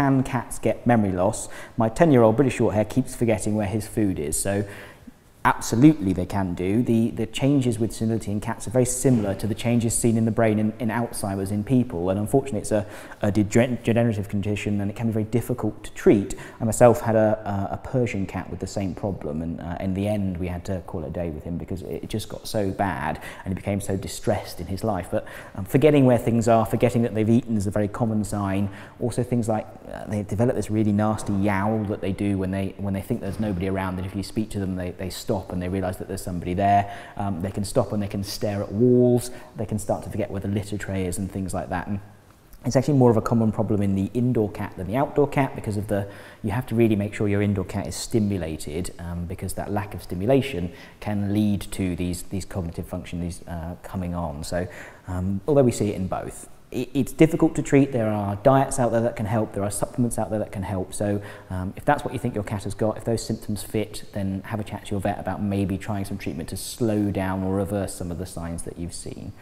can cats get memory loss? My 10 year old British Shorthair keeps forgetting where his food is. So absolutely they can do. The, the changes with senility in cats are very similar to the changes seen in the brain in, in Alzheimer's in people. And unfortunately, it's a, a degenerative condition and it can be very difficult to treat. I myself had a, a, a Persian cat with the same problem. And uh, in the end, we had to call it a day with him because it just got so bad and he became so distressed in his life. But um, forgetting where things are, forgetting that they've eaten is a very common sign. Also, things like uh, they develop this really nasty yowl that they do when they, when they think there's nobody around. And if you speak to them, they, they stop stop and they realise that there's somebody there. Um, they can stop and they can stare at walls. They can start to forget where the litter tray is and things like that. And it's actually more of a common problem in the indoor cat than the outdoor cat because of the you have to really make sure your indoor cat is stimulated um, because that lack of stimulation can lead to these these cognitive functions uh, coming on so um, although we see it in both it's difficult to treat. There are diets out there that can help. There are supplements out there that can help. So um, if that's what you think your cat has got, if those symptoms fit, then have a chat to your vet about maybe trying some treatment to slow down or reverse some of the signs that you've seen.